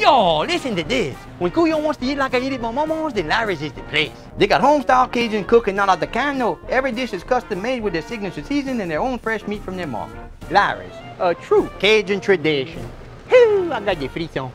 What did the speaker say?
Yo, listen to this. When Cooyon wants to eat like I eat at my mama's, then Larry's is the place. They got homestyle Cajun cooking, not out the can, no. Every dish is custom made with their signature seasoning and their own fresh meat from their mom. Larry's, a true Cajun tradition. Whew, I got your frisson.